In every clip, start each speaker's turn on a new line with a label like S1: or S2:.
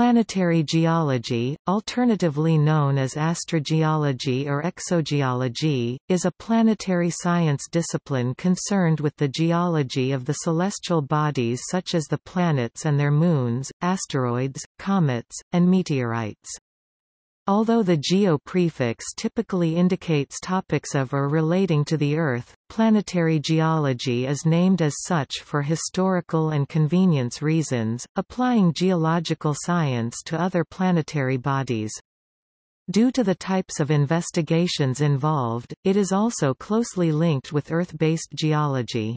S1: Planetary geology, alternatively known as astrogeology or exogeology, is a planetary science discipline concerned with the geology of the celestial bodies such as the planets and their moons, asteroids, comets, and meteorites. Although the geo prefix typically indicates topics of or relating to the Earth, planetary geology is named as such for historical and convenience reasons, applying geological science to other planetary bodies. Due to the types of investigations involved, it is also closely linked with Earth-based geology.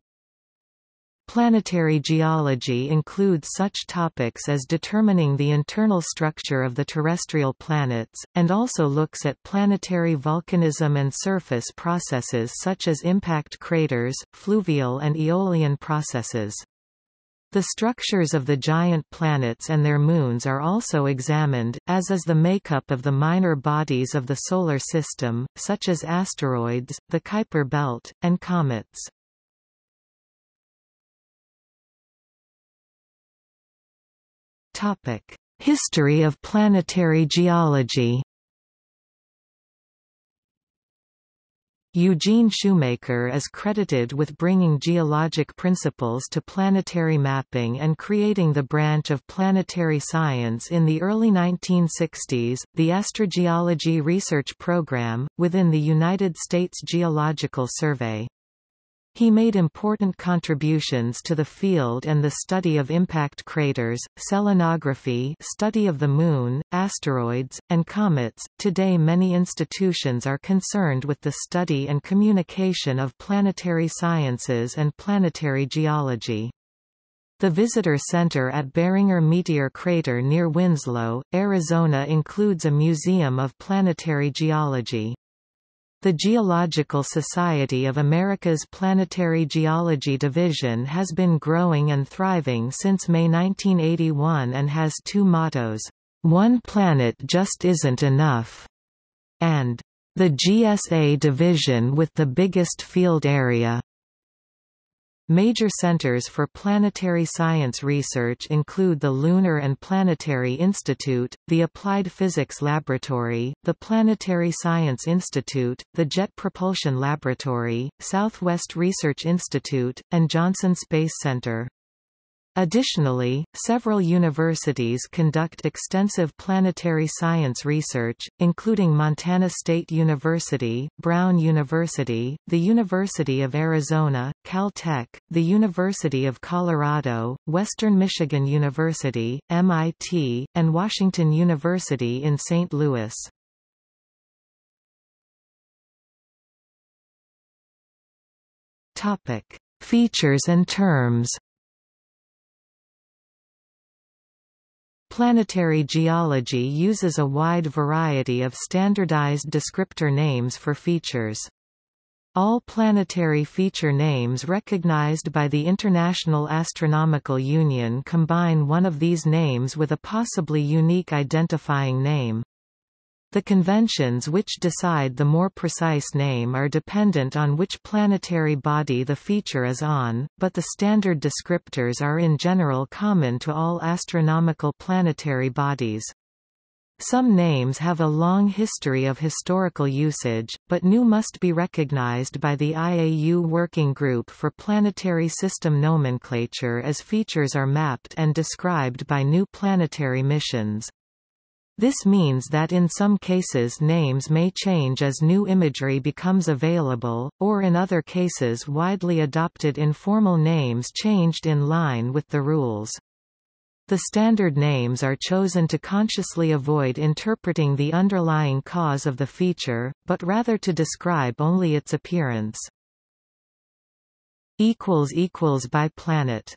S1: Planetary geology includes such topics as determining the internal structure of the terrestrial planets, and also looks at planetary volcanism and surface processes such as impact craters, fluvial and aeolian processes. The structures of the giant planets and their moons are also examined, as is the makeup of the minor bodies of the Solar System, such as asteroids, the Kuiper belt, and comets. History of planetary geology Eugene Shoemaker is credited with bringing geologic principles to planetary mapping and creating the branch of planetary science in the early 1960s, the Astrogeology Research Program, within the United States Geological Survey. He made important contributions to the field and the study of impact craters, selenography, study of the moon, asteroids, and comets. Today many institutions are concerned with the study and communication of planetary sciences and planetary geology. The Visitor Center at Barringer Meteor Crater near Winslow, Arizona includes a museum of planetary geology. The Geological Society of America's Planetary Geology Division has been growing and thriving since May 1981 and has two mottos, "'One Planet Just Isn't Enough' and "'The GSA Division with the Biggest Field Area' Major centers for planetary science research include the Lunar and Planetary Institute, the Applied Physics Laboratory, the Planetary Science Institute, the Jet Propulsion Laboratory, Southwest Research Institute, and Johnson Space Center. Additionally, several universities conduct extensive planetary science research, including Montana State University, Brown University, the University of Arizona, Caltech, the University of Colorado, Western Michigan University, MIT, and Washington University in St. Louis. Features and terms Planetary geology uses a wide variety of standardized descriptor names for features. All planetary feature names recognized by the International Astronomical Union combine one of these names with a possibly unique identifying name. The conventions which decide the more precise name are dependent on which planetary body the feature is on, but the standard descriptors are in general common to all astronomical planetary bodies. Some names have a long history of historical usage, but new must be recognized by the IAU Working Group for Planetary System Nomenclature as features are mapped and described by new planetary missions. This means that in some cases names may change as new imagery becomes available, or in other cases widely adopted informal names changed in line with the rules. The standard names are chosen to consciously avoid interpreting the underlying cause of the feature, but rather to describe only its appearance. By planet